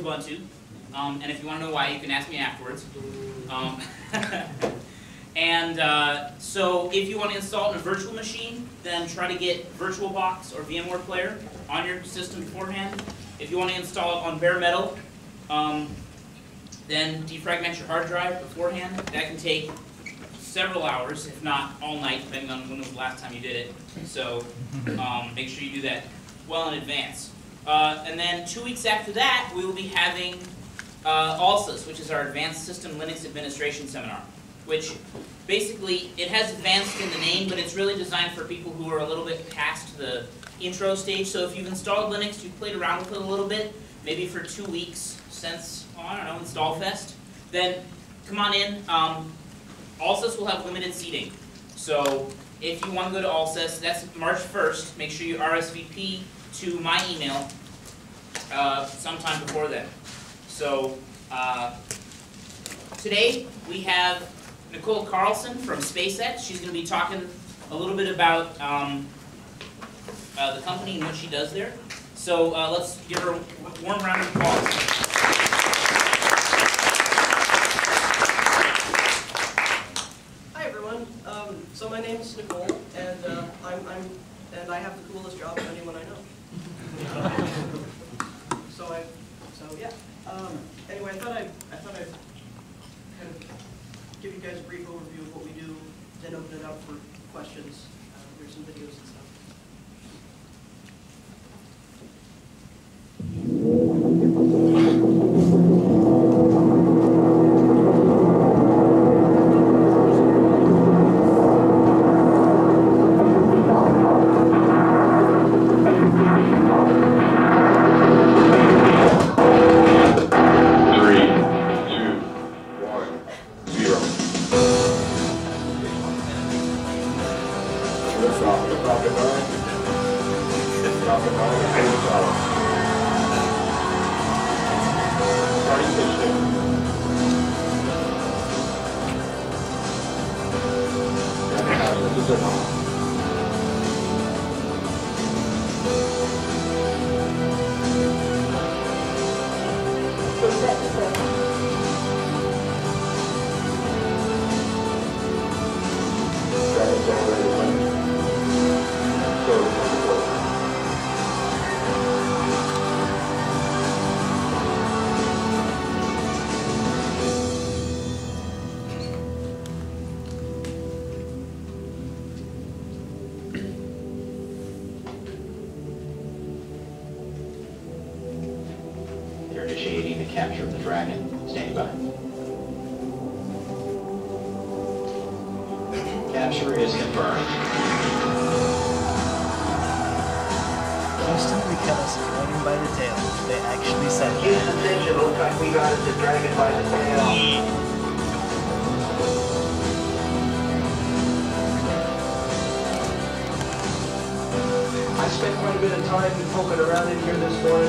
Ubuntu. Um, and if you want to know why, you can ask me afterwards. Um, and uh, so if you want to install it in a virtual machine, then try to get VirtualBox or VMware Player on your system beforehand. If you want to install it on bare metal, um, then defragment your hard drive beforehand. That can take several hours, if not all night, depending on when was the last time you did it. So um, make sure you do that well in advance. Uh, and then two weeks after that, we will be having uh, which is our Advanced System Linux Administration Seminar, which basically, it has advanced in the name, but it's really designed for people who are a little bit past the intro stage. So if you've installed Linux, you've played around with it a little bit, maybe for two weeks since, oh, I don't know, InstallFest, then come on in. Um, will have limited seating. So if you want to go to ALSYS, that's March 1st. Make sure you RSVP to my email uh, sometime before then. So uh, today we have Nicole Carlson from SpaceX. She's going to be talking a little bit about um, uh, the company and what she does there. So uh, let's give her a warm round of applause. Hi everyone. Um, so my name is Nicole, and uh, I'm, I'm and I have the coolest job of anyone I know. Now, this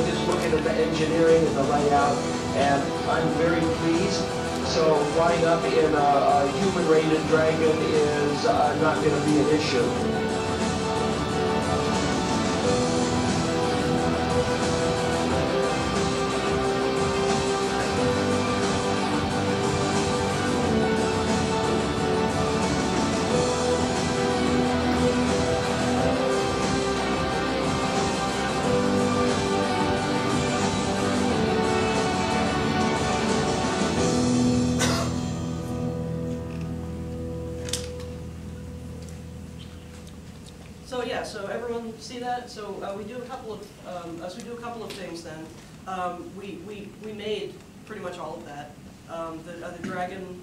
morning, just looking at the engineering and the layout, and I'm very pleased. So flying up in a, a human-rated Dragon is uh, not going to be an issue. Pretty much all of that. Um, the, uh, the Dragon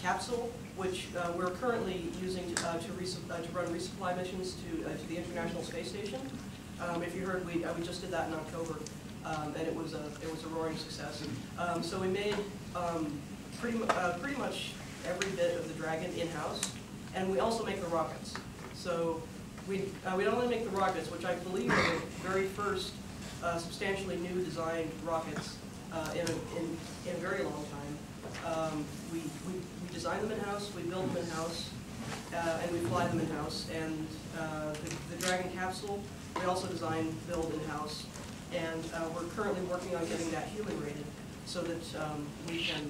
capsule, which uh, we're currently using uh, to, uh, to run resupply missions to, uh, to the International Space Station. Um, if you heard, we, we just did that in October, um, and it was a, it was a roaring success. Um, so we made um, pretty, pretty much every bit of the Dragon in-house, and we also make the rockets. So we, we not only make the rockets, which I believe are the very first substantially new designed rockets uh, in, a- in, in a very long time. Um, We, we, we design them in-house, we build them in-house, uh, and we fly them in-house. And uh, the, the Dragon capsule, we also design, build in-house. And uh, we're currently working on getting that human rated so that um, we can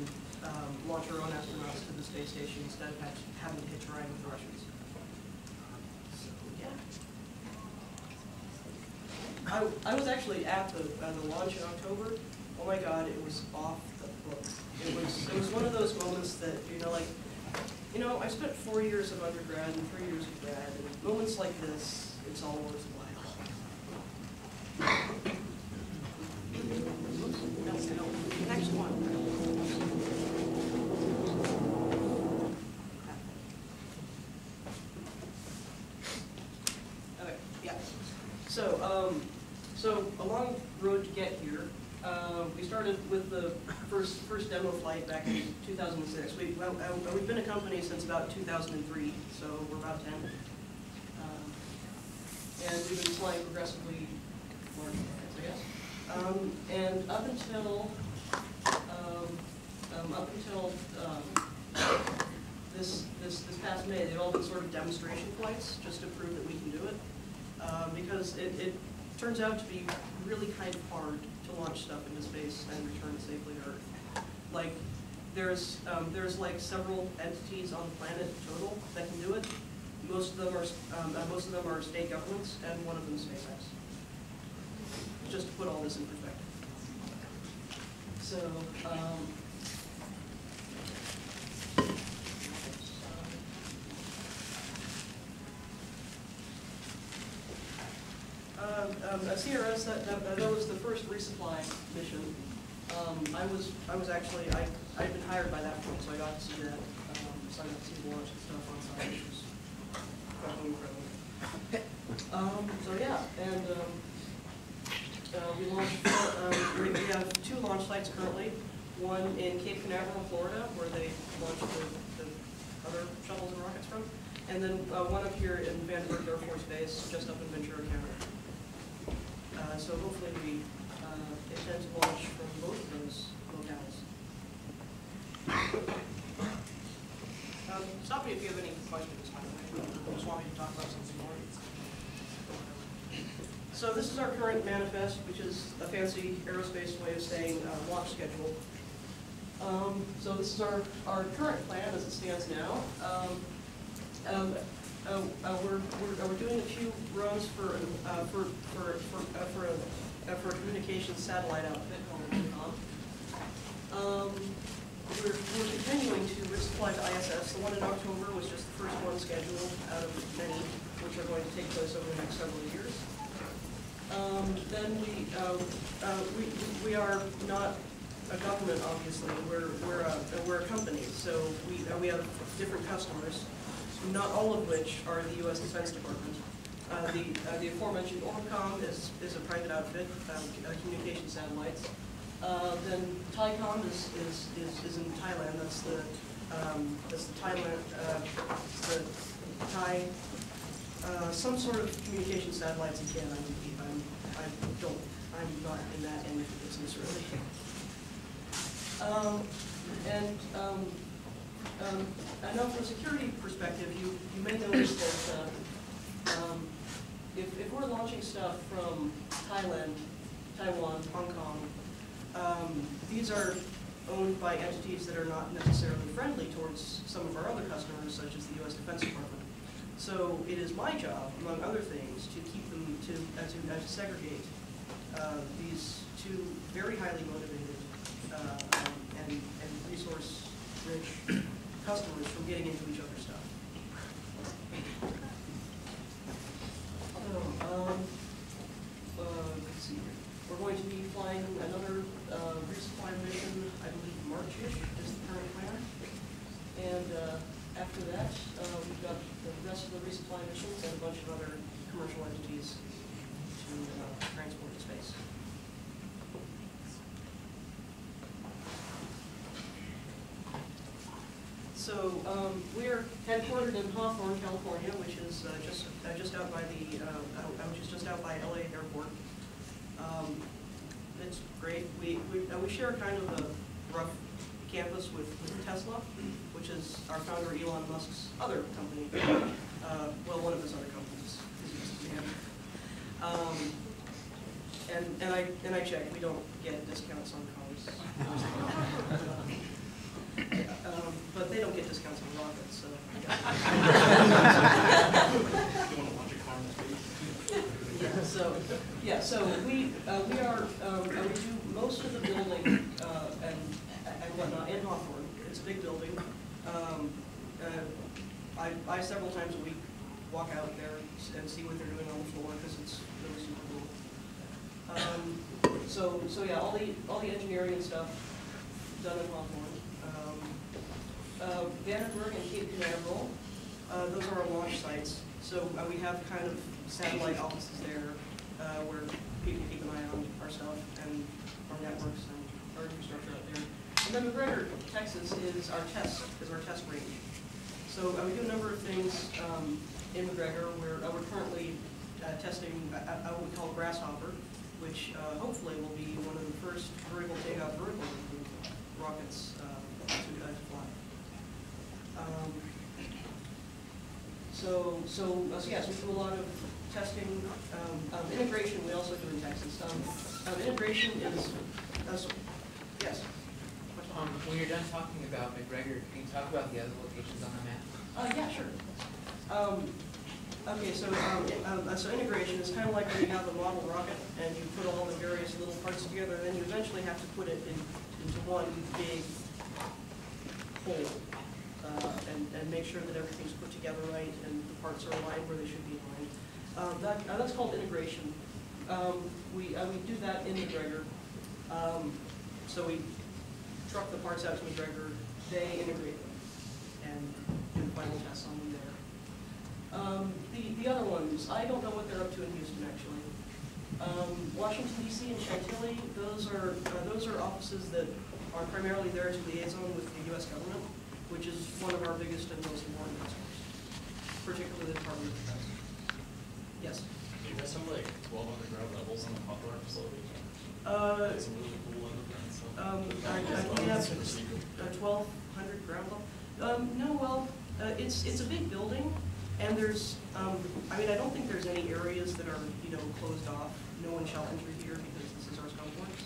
um, launch our own astronauts to the space station instead of hav- having to hitch a ride with the Russians. So, yeah. I, I was actually at the, uh, the launch in October. Oh my God, it was off the book. It was, it was one of those moments that, you know, like, you know, I spent four years of undergrad and three years of grad, and moments like this, it's all worthwhile. Next one. Okay, yeah. So, um, so along the road to get here, uh, we started with the first, first demo flight back in two thousand and six. We, well, uh, we've been a company since about two thousand and three, so we're about ten. Um, And we've been flying progressively more, I guess. Um, and up until, um, um, up until, um, this, this, this past May, they've all been sort of demonstration flights, just to prove that we can do it. Uh, because it, it turns out to be really kind of hard to launch stuff into space and return safely to Earth. Like, there's, um, there's like several entities on the planet total that can do it. Most of them are, um, uh, most of them are state governments, and one of them is SpaceX. Just to put all this in perspective. So, um, Um, um, a CRS, that, that, that was the first resupply mission. Um, I was, I was actually, I, I'd been hired by that point, so I got to see that, um, so I got to see the launch and stuff on site, which was incredible. Um, so yeah, and, um, uh, we launched, um, we, have two launch sites currently. One in Cape Canaveral, Florida, where they launch the, the other shuttles and rockets from. And then, uh, one up here in Vandenberg Air Force Base, just up in Ventura County. Uh, so hopefully we, uh, intend to launch from both of those locales. Um, stop me if you have any questions, by the way, just want me to talk about something more. So this is our current manifest, which is a fancy aerospace way of saying, uh, launch schedule. Um, so this is our, our current plan as it stands now. Um, um, uh, uh, we're, we're, we're doing a few runs for, uh, for, for, for, uh, for a, uh, for a satellite outfit called. Um, we're, we're continuing to resupply to ISS. The one in October was just the first one scheduled out of many, which are going to take place over the next several years. Um, then we, uh, uh, we, we are not a government, obviously, we're, we're a, we're a company, so we, uh, we have different customers, not all of which are the US Defense Department. Uh, the, uh, the aforementioned Orbcomm is, is a private outfit, uh, uh, communication satellites. Then Thaicom is, is, is, is in Thailand, that's the, um, that's the Thailand, uh, the Thai, uh, some sort of communication satellites again, I'm, I'm, I don't, I'm not in that end of the business really. Um, and, um, um, I know from a security perspective, you, you may notice that, uh, um, if, if we're launching stuff from Thailand, Taiwan, Hong Kong, um, these are owned by entities that are not necessarily friendly towards some of our other customers, such as the US Defense Department. So it is my job, among other things, to keep them, to, uh, to, to segregate, uh, these two very highly motivated, uh, and, and and resource-rich customers from getting into each other's stuff. So, um, uh, let's see here. We're going to be flying another, uh, resupply mission, I believe March-ish is the current plan. And, uh, after that, uh, we've got the rest of the resupply missions and a bunch of other commercial entities to, uh, transport to space. So, um, we're headquartered in Hawthorne, California, which is, uh, just, uh, just out by the, uh, which is just out by LA Airport. Um, it's great. We, we, uh, we share kind of a rough campus with, with Tesla, which is our founder Elon Musk's other company. Uh, well, one of his other companies. Um, And, and I, and I checked, we don't get discounts on cars. Um, But they don't get discounts on rockets, so. Yeah, so, yeah, so we, uh, we are, um, uh, we do most of the building, uh, and, and whatnot in Hawthorne. It's a big building. Um, uh, I, I several times a week walk out there and see what they're doing on the floor, because it's really super cool. Um, so, so yeah, all the, all the engineering and stuff done in Hawthorne. Uh, Vandenberg and Cape Canaveral, uh, those are our launch sites. So uh, we have kind of satellite offices there uh, where people keep an eye on our stuff and our networks and our infrastructure out there. And then McGregor, Texas is our test, is our test range. So uh, we do a number of things um, in McGregor. We're, uh, we're currently testing uh, what we call Grasshopper, which hopefully will be one of the first vertical takeoff, vertical rockets to, to fly. Um, So, so, uh, so yes, we do a lot of testing, um, um, integration, we also do in Texas. Um, um, Integration is, uh, so- yes. Um, when you're done talking about McGregor, can you talk about the other locations on the map? Uh, yeah, sure. Um, okay, so, um, um, uh, so integration is kind of like when you have a model rocket and you put all the various little parts together, and then you eventually have to put it in, into one big whole. And, make sure that everything's put together right and the parts are aligned where they should be aligned. Uh, that, uh, that's called integration. Um, we, uh, we do that in McGregor. Um, so we truck the parts out to McGregor, they integrate them and do the final tests on them there. Um, the, the other ones, I don't know what they're up to in Houston, actually. Um, Washington DC and Chantilly, those are, uh, those are offices that are primarily there to liaison with the US government, which is one of our biggest and most important customers, particularly the Department of Defense. Yes? You have some like twelve underground levels in the Hawthorne facility. Uh, It's really cool underground stuff. Um, I, I, we have uh, twelve hundred ground level. Um, no, well, uh, it's, it's a big building, and there's, um, I mean, I don't think there's any areas that are, you know, closed off. No one shall enter here because this is our skunk works.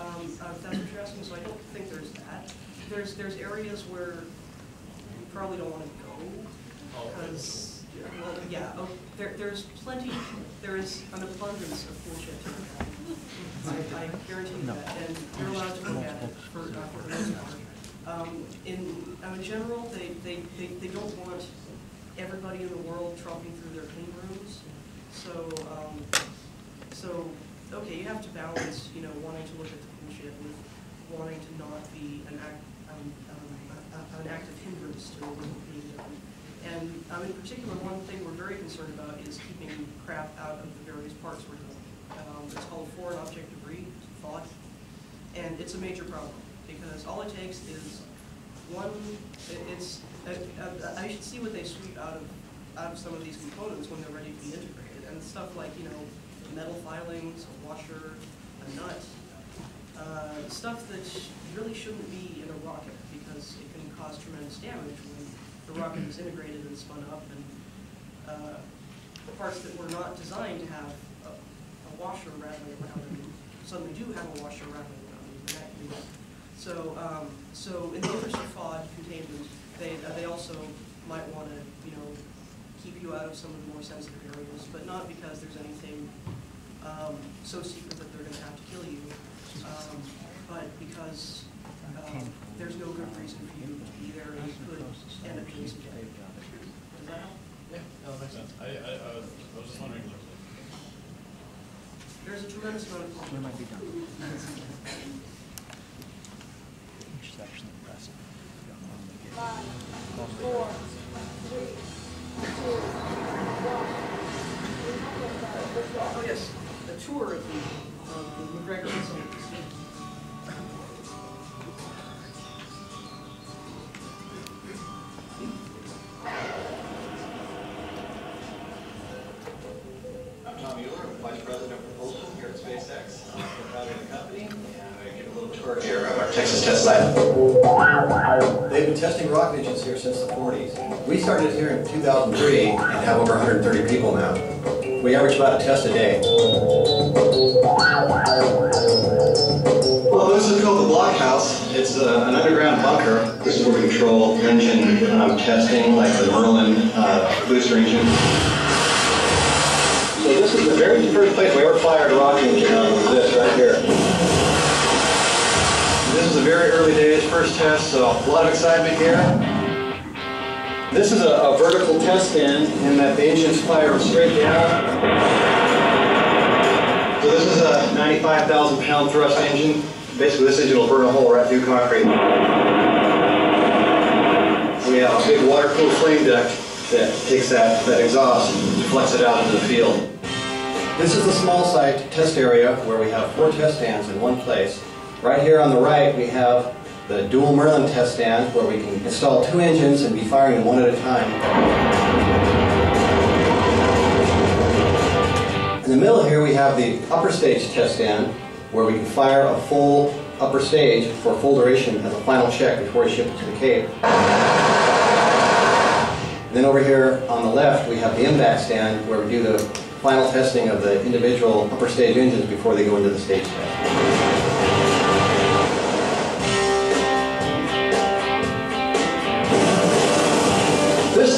Um, uh, that's what you're asking, so I don't think there's that. There's, there's areas where you probably don't wanna go, Oh, okay. because, well, yeah, oh, there, there's plenty, there is an abundance of cool shit to look. I, I guarantee you that, and you're allowed to look at it for, uh, for the most part. Um, in, uh, in general, they, they, they, they don't want everybody in the world tromping through their clean rooms. So, um, so, okay, you have to balance, you know, wanting to look at the cool shit with wanting to not be an act, a- a- an active hindrance to what being done. And, um, in particular, one thing we're very concerned about is keeping crap out of the various parts we're doing. Um, it's called foreign object debris, thought, and it's a major problem, because all it takes is one, it's, uh, uh, I should see what they sweep out of, out of some of these components when they're ready to be integrated, and stuff like, you know, metal filings, a washer, a nut, uh, stuff that really shouldn't be in a rocket, because it can cause tremendous damage when the rocket is integrated and spun up, and, uh, parts that were not designed to have a, a washer rattling around them suddenly do have a washer rattling around them, and that can be. So, um, so in the interest of FOD containment, they, uh, they also might wanna, you know, keep you out of some of the more sensitive areas, but not because there's anything, um, so secret that they're gonna have to kill you, um, but because, um, there's no good reason for you to be there and you could end up doing some damage. Does that help? Yeah, no, that makes sense. I, I, I was I was just wondering. like, There's a tremendous amount of. We might be done. Which is actually impressive. Five, four, three, two, one. Oh, yes, a tour of the, of the McGregor facilities. I'm Tom Mueller, Vice President of Propulsion here at SpaceX. I'm proud of the company, and I a little tour here of our Texas Test. They've been testing rocket engines here since the 40s. We started here in 2003 and have over 130 people now. We average about a test a day. Well, this is called the blockhouse. It's uh, an underground bunker. This is where we control engine um, testing, like the Merlin uh, booster engine. So this is the very first place we ever fired a rocket engine on this right here. This is the very early days, first test, so a lot of excitement here. This is a, a vertical test stand in that the engines fire straight down. 95,000 pound thrust engine. Basically, this engine will burn a hole right through concrete. We have a big water-cooled flame deck that takes that, that exhaust and deflects it out into the field. This is the small site test area where we have four test stands in one place. Right here on the right, we have the dual Merlin test stand where we can install two engines and be firing them one at a time. In the middle here, we have the upper stage test stand, where we can fire a full upper stage for full duration as a final check before we ship it to the Cape. Then over here on the left, we have the MVAC stand, where we do the final testing of the individual upper stage engines before they go into the stage test.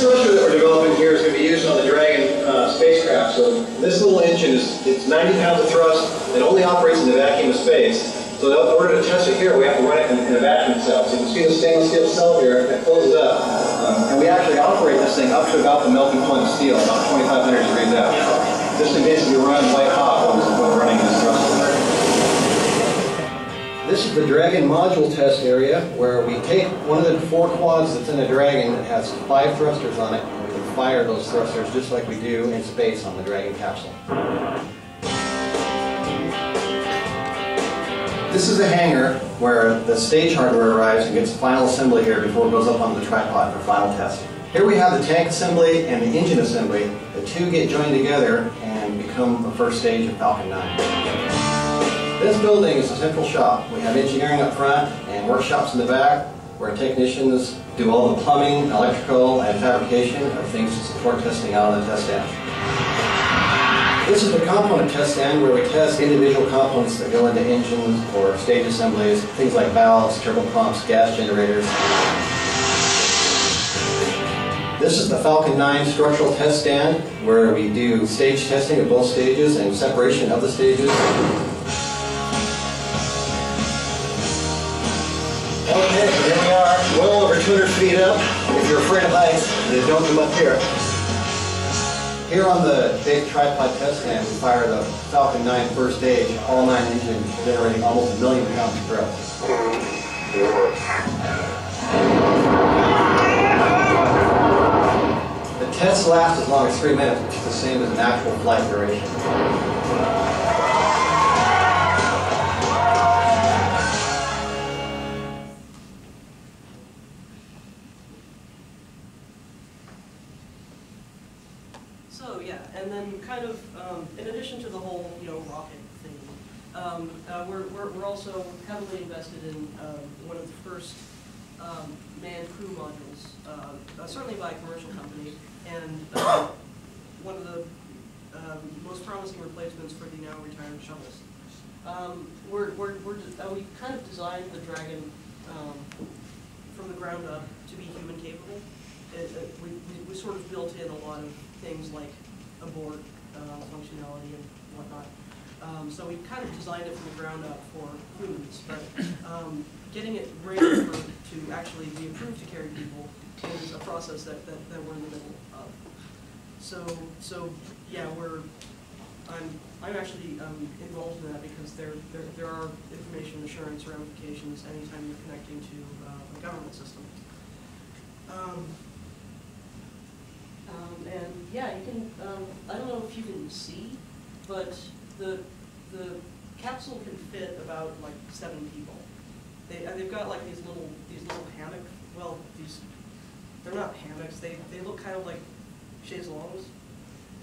Thruster that we're developing here is going to be used on the Dragon uh, spacecraft. So this little engine is it's 90 pounds of thrust. It only operates in the vacuum of space. So in order to test it here, we have to run it in, in a vacuum cell. So you can see the stainless steel cell here that closes up. Um, and we actually operate this thing up to about the melting point of steel, about 2,500 degrees out. This thing basically runs white hot when running this thruster. This is the Dragon module test area where we take one of the four quads that's in a Dragon that has five thrusters on it and we can fire those thrusters just like we do in space on the Dragon capsule. This is a hangar where the stage hardware arrives and gets final assembly here before it goes up on the tripod for final testing. Here we have the tank assembly and the engine assembly. The two get joined together and become the first stage of Falcon 9. This building is a central shop. We have engineering up front and workshops in the back where technicians do all the plumbing, electrical, and fabrication of things to support testing out on the test stand. This is the component test stand where we test individual components that go into engines or stage assemblies, things like valves, turbo pumps, gas generators. This is the Falcon 9 structural test stand where we do stage testing of both stages and separation of the stages. Okay, here we are, well over 200 feet up. If you're afraid of heights, then don't come up here. Here on the big tripod test stand, we fire the Falcon 9 first stage, all nine engines generating almost a million pounds of thrust. The tests last as long as three minutes, which is the same as an actual flight duration. We're, also heavily invested in, um, one of the first, um, manned crew modules, uh, uh, certainly by a commercial company, and, uh, one of the, um, most promising replacements for the now retired shuttles. Um, we're, we're, we're, uh, we kind of designed the Dragon, um, from the ground up to be human capable. It, it, we, we- sort of built in a lot of things like abort, uh, functionality and whatnot. Um, so we kind of designed it from the ground up for humans, but, um, getting it ready for, to actually be approved to carry people is a process that, that, that we're in the middle of. So, so, yeah, we're, I'm, I'm actually, um, involved in that because there, there, there are information assurance ramifications anytime you're connecting to, uh, a government system. Um, um, and, yeah, you can, um, I don't know if you can see, but the, the capsule can fit about like seven people. They, and they've got like these little, these little hammock, well, these, they're not hammocks, they, they look kind of like chaiselongs.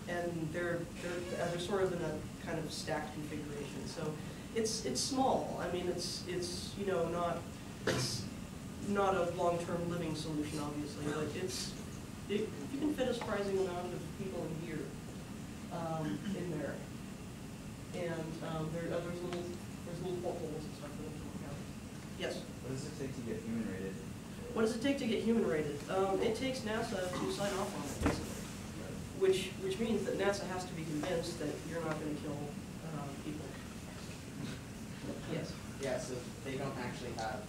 And they're, they're, uh, they're sort of in a kind of stacked configuration, so it's, it's small, I mean, it's, it's, you know, not, it's not a long-term living solution, obviously, but it's, it, you can fit a surprising amount of people in here, um, in there. And, um, there, uh, there's little, there's little portholes and stuff for them to look out. Yes? What does it take to get human rated? What does it take to get human rated? Um, it takes NASA to sign off on it, basically. Which, which means that NASA has to be convinced that you're not gonna kill, um, people. Yes. Yeah, so they don't actually have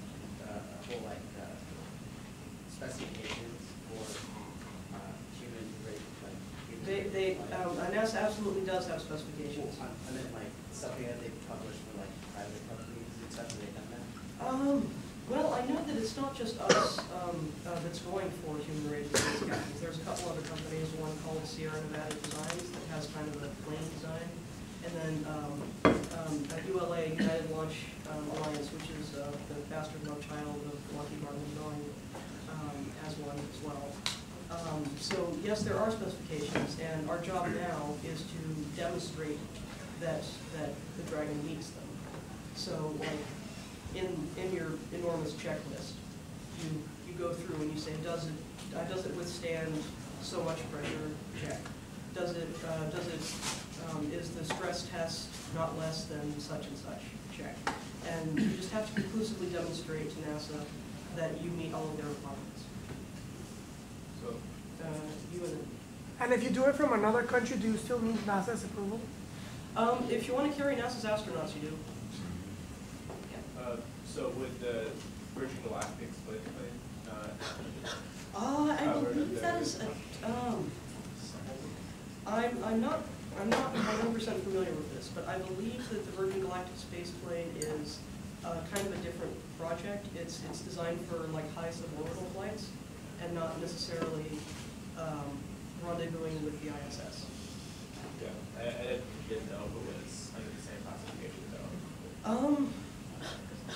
uh, a whole like uh, specifications for uh, human rate, like. human They, they, um, NASA absolutely does have specifications. I I meant like something that they publish for like private companies and stuff, have they done that? Um, well, I know that it's not just us, um, uh, that's going for human rated space. There's a couple other companies, one called Sierra Nevada Designs that has kind of a plane design. And then, um, um, at ULA, United Launch um, Alliance, which is, uh, the bastard love child of Lockheed Martin Boeing, um, has one as well. Um, so yes, there are specifications, and our job now is to demonstrate that, that the Dragon meets them. So like, in, in your enormous checklist, you, you go through and you say, does it, uh, does it withstand so much pressure? Check. Does it, uh, does it, um, is the stress test not less than such and such? Check. And you just have to conclusively demonstrate to NASA that you meet all of their requirements. So, Uh, and, And if you do it from another country, do you still need NASA's approval? um, if you wanna carry NASA's astronauts, you do. uh, so would the Virgin Galactic split plane, uh, Uh, I believe that is a, um, I'm, I'm not, I'm not one hundred percent familiar with this, but I believe that the Virgin Galactic space plane is, uh, kind of a different project. It's, it's designed for like high suborbital flights and not necessarily, um, rendezvousing with the ISS. yeah, I, I didn't, didn't know if it was under the same classification though. Um,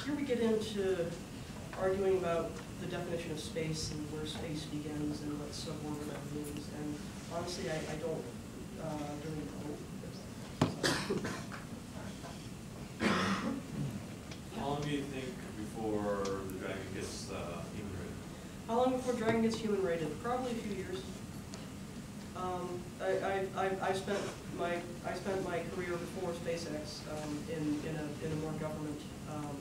here we get into arguing about the definition of space and where space begins and what suborbital means, and honestly, I, I don't, uh, really know. How long do you think before the dragon gets uh, human rated? How long before Dragon gets human rated? Probably a few years. Um, I, I, I, spent my, I spent my career before SpaceX, um, in, in a, in a more government, um,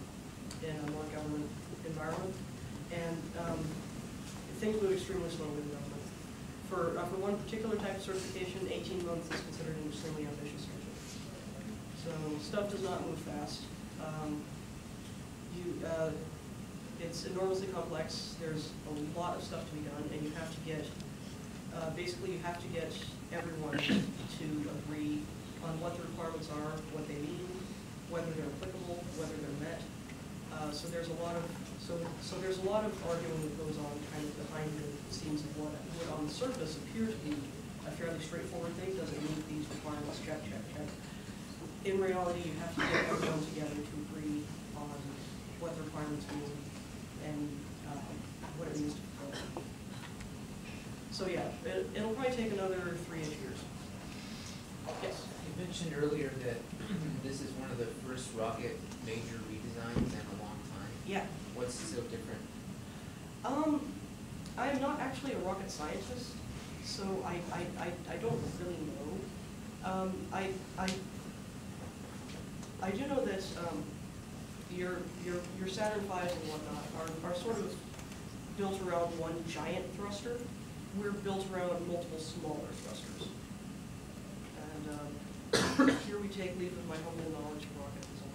in a more government environment. And, um, things move extremely slowly in government. For, uh, for one particular type of certification, eighteen months is considered an extremely ambitious schedule. So stuff does not move fast. Um, you, uh, it's enormously complex, there's a lot of stuff to be done, and you have to get, uh, basically, you have to get everyone to agree on what the requirements are, what they mean, whether they're applicable, whether they're met. Uh, so there's a lot of, so, so there's a lot of arguing that goes on kind of behind the scenes of what, what on the surface appears to be a fairly straightforward thing, does it meet these requirements, check, check, check. In reality, you have to get everyone together to agree on what the requirements mean and, uh, what it means to fulfill. Them. So, yeah, it, it'll probably take another three-ish years. Yes? You mentioned earlier that this is one of the first rocket major redesigns in a long time. Yeah. What's so different? Um, I'm not actually a rocket scientist, so I, I, I, I don't really know. Um, I, I, I do know that, um, your, your, your Saturn V's and whatnot are, are sort of built around one giant thruster. We're built around multiple smaller thrusters. And, um, here we take leave of my homeland knowledge of rocket design.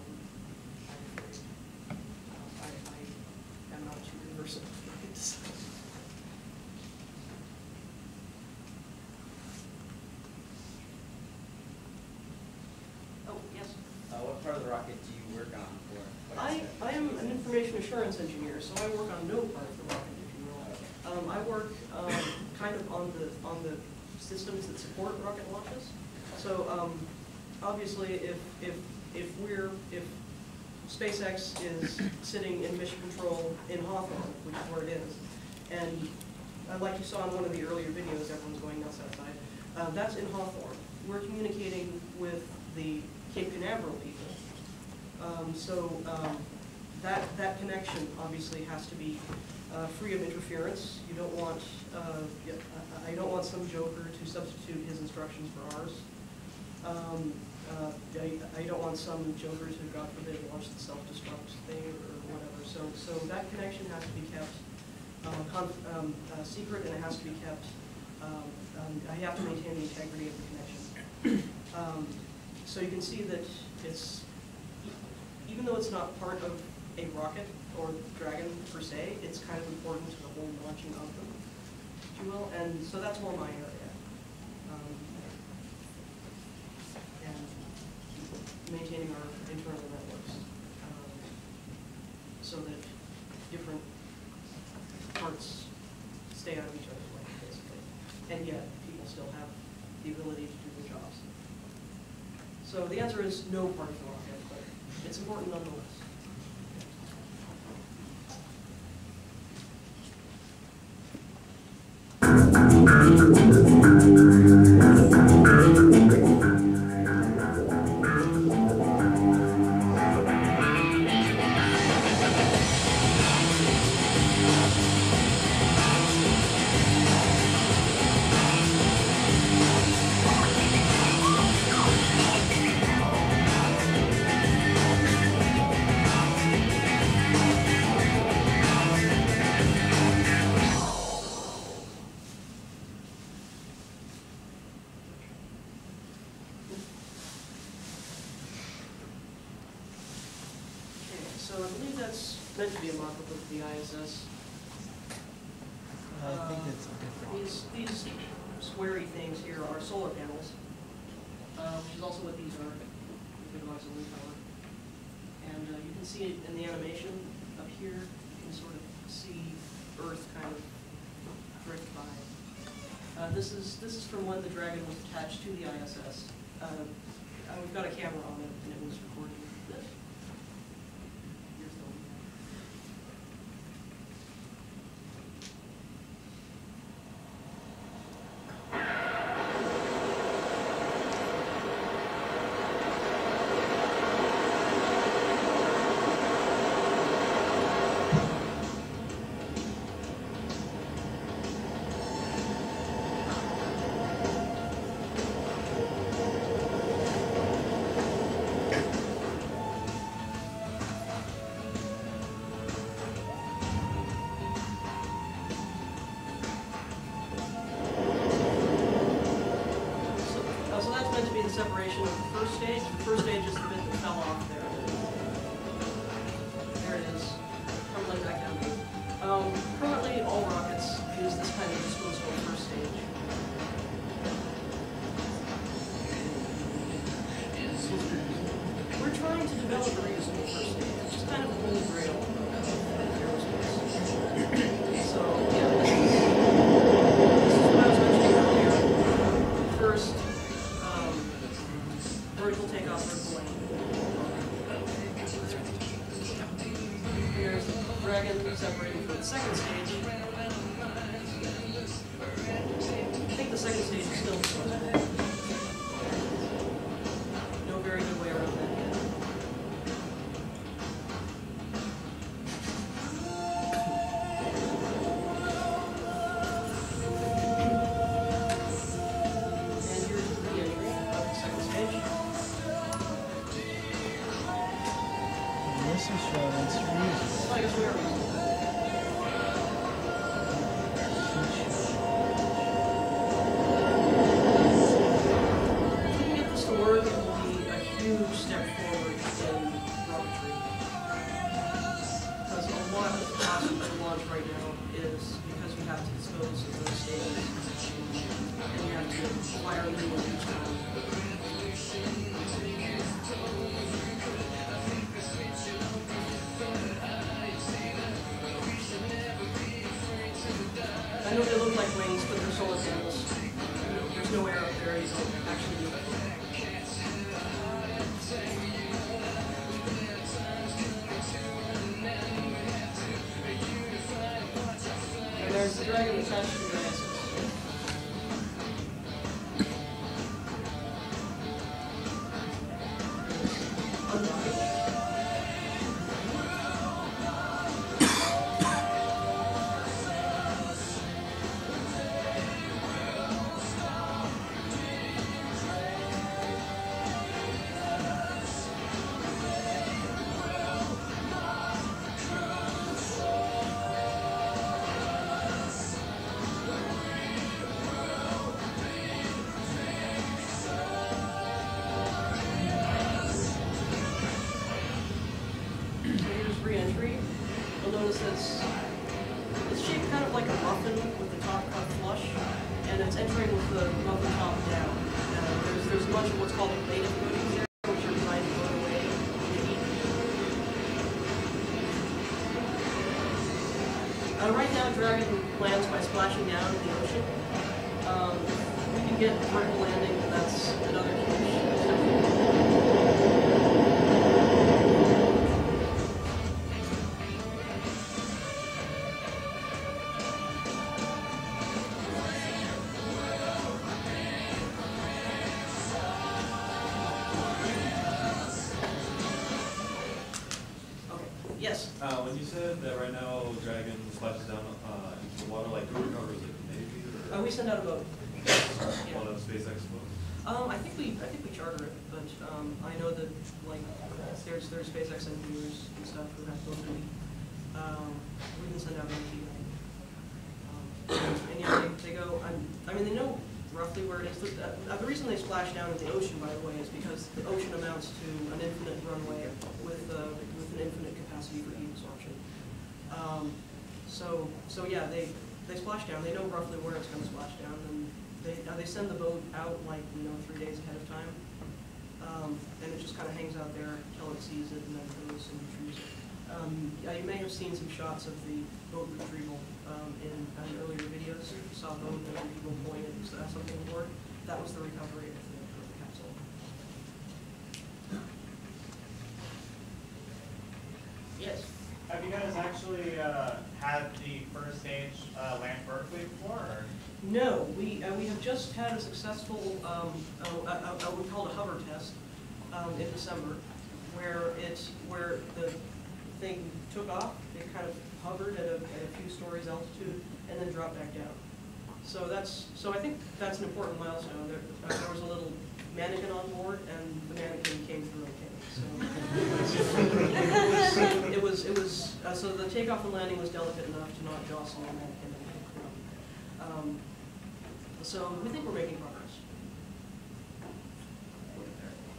I'm afraid. Uh, I, I am not too conversant with rocket design. Oh, yes. Uh, what part of the rocket do you work on for? I. I am an information assurance engineer, so I work on no part of the rocket, if you will. Um, I work, um, kind of on the, systems that support rocket launches. So, um, obviously, if, if, if we're, if SpaceX is sitting in mission control in Hawthorne, which is where it is, and uh, like you saw in one of the earlier videos, everyone's going nuts outside, uh, that's in Hawthorne. We're communicating with the Cape Canaveral people. Um, so, um, that, that connection obviously has to be, uh, free of interference. You don't want, uh, I don't want some joker to substitute his instructions for ours. Um, uh, I, I don't want some joker to, God forbid, launch the self-destruct thing or whatever. So, so that connection has to be kept um, um, uh, secret and it has to be kept, um, um, I have to maintain the integrity of the connection. Um, So you can see that it's, even though it's not part of a rocket or Dragon per se, it's kind of important to the whole launching of them, if you will, and so that's more my area. Um, And maintaining our internal networks, um, so that different parts stay out of each other's way, basically. And yet, people still have the ability to do their jobs. So the answer is no part of the rocket, but it's important nonetheless. Squarey things here are solar panels, uh, which is also what these are, the auxiliary power. And uh, you can see it in the animation up here, you can sort of see Earth kind of drift by. Uh, This is, this is from when the Dragon was attached to the ISS. Uh, uh, We've got a camera on it, and it was recording Uh, right now, Dragon lands by splashing down in the ocean. Um, we can get vertical landing, but that's another huge. Yes. Uh, when you said that right now splashes down, uh, into the water, like who recovers it? Navy Uh, we send out a boat. or one of SpaceX boats? Um, I think we, I think we charter it, but, um, I know that, like, there's, there's SpaceX engineers and stuff who have boat duty. Um, we can send out an. Um, and yeah, they, they go, I'm, I mean, they know roughly where it is. The, uh, the reason they splash down in the ocean, by the way, is because the ocean amounts to an infinite runway with, uh, with an infinite capacity for heat absorption. Um, so, so yeah, they, they splash down, they know roughly where it's gonna splash down, and they, uh, they send the boat out like, you know, three days ahead of time. Um, and it just kinda hangs out there until it sees it and then goes and retrieves it. Um, yeah, you may have seen some shots of the boat retrieval, um, in, in earlier videos, You saw boat and people pulling it, uh, something aboard. That was the recovery of the, of the capsule. Yes. Have you guys actually uh, had the first stage uh, land vertically before? Or? No, we, uh, we have just had a successful, um, uh, uh, uh, we call it a hover test, um, in December, where it's, where the thing took off, it kind of hovered at a, at a few stories altitude, and then dropped back down. So that's, so I think that's an important milestone, there, uh, there was a little mannequin on board, and the mannequin came through okay, so. It was, uh, so the takeoff and landing was delicate enough to not jostle the mannequin and hit the ground. Um, So we think we're making progress.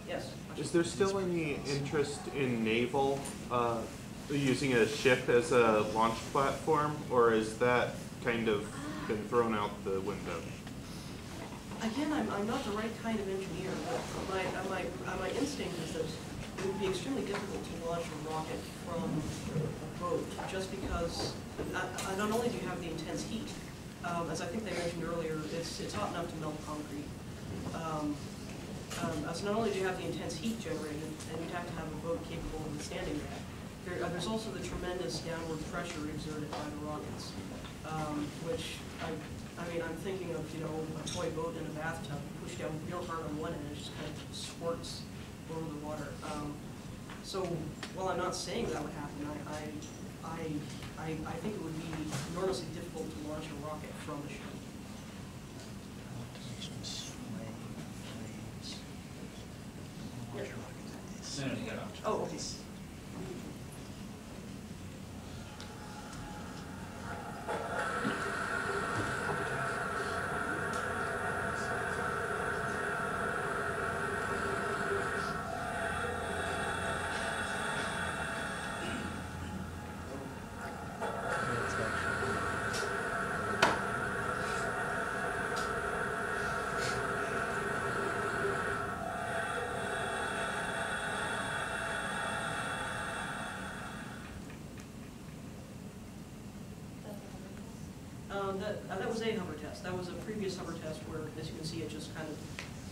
Yes? Is there still any interest in naval, uh, using a ship as a launch platform, or is that kind of been thrown out the window? Again, I'm, I'm not the right kind of engineer, but my, my, my instinct is that it would be extremely difficult to launch a rocket from a boat, just because, uh, uh, not only do you have the intense heat, um, as I think they mentioned earlier, it's, it's hot enough to melt concrete. Um, um, as not only do you have the intense heat generated, and you'd have to have a boat capable of withstanding that, there, uh, there's also the tremendous downward pressure exerted by the rockets, um, which I, I mean, I'm thinking of, you know, a toy boat in a bathtub, push down real hard on one end, it just kind of squirts over the water. Um, so while I'm not saying that would happen, I, I, I, I, I think it would be enormously difficult to launch a rocket from the ship. No, no, you got it. Oh, okay. Um, that, uh, that was a hover test. That was a previous hover test where, as you can see, it just kind of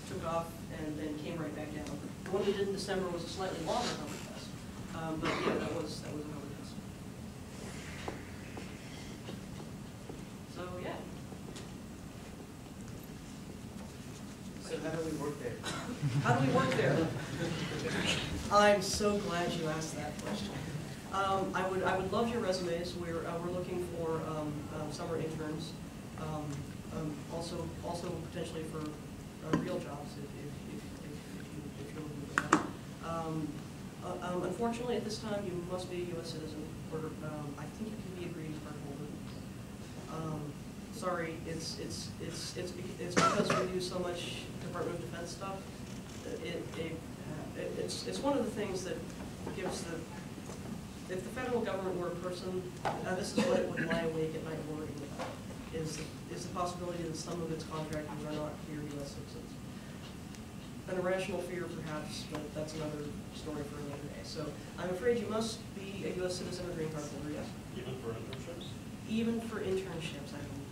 took off and then came right back down. The one we did in December was a slightly longer hover test. Um, but yeah, that was, that was a hover test. So, yeah. So how do we work there? How do we work there? I'm so glad you asked that question. Um, I would, I would love your resumes. We're, uh, we're looking for, um, um, summer interns. Um, um, also, also potentially for, uh, real jobs if, if, if, if, if you, you're looking for that. Um, uh, um, unfortunately, at this time, you must be a US citizen, or, I think you can be a green card holder. Sorry, it's, it's, it's, it's, it's because we do so much Department of Defense stuff. It, it, uh, it- it's, it's one of the things that gives the if the federal government were a person, uh, this is what it would lie awake at night worrying about, is, is the possibility that some of its contractors are not clear US citizens. An irrational fear perhaps, but that's another story for another day. So I'm afraid you must be a US citizen or green card holder, yes? Even for internships? Even for internships, I mean.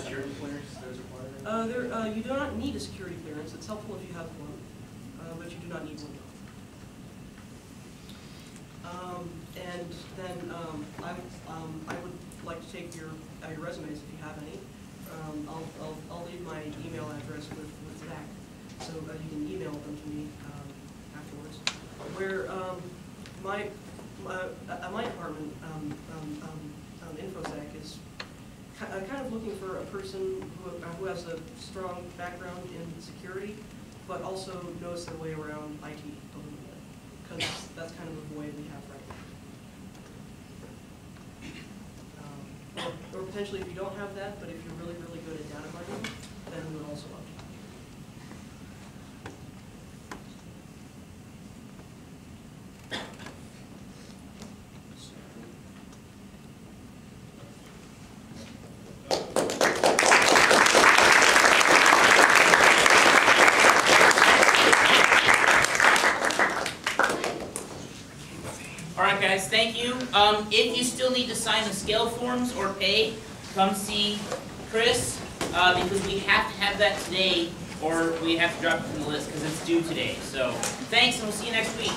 Security clearance, those required? Uh, there, uh, you do not need a security clearance, it's helpful if you have one, uh, but you do not need one. Um, and then, um, I, um, I would like to take your, uh, your resumes if you have any. Um, I'll, I'll, I'll leave my email address with, with Zach, so uh, you can email them to me, um, afterwards. Where, um, my, my, uh, my department, um, um, um, um, InfoSec is uh, kind of looking for a person who, uh, who has a strong background in security, but also knows their way around IT a little bit, because that's kind of the void we have right now. Um, Or or potentially if you don't have that, but if you're really, really good at data mining, then we would also love to. All right, guys, thank you. Um, if you still need to sign the scale forms or pay, come see Chris, uh, because we have to have that today, or we have to drop it from the list, because it's due today. So, thanks, and we'll see you next week.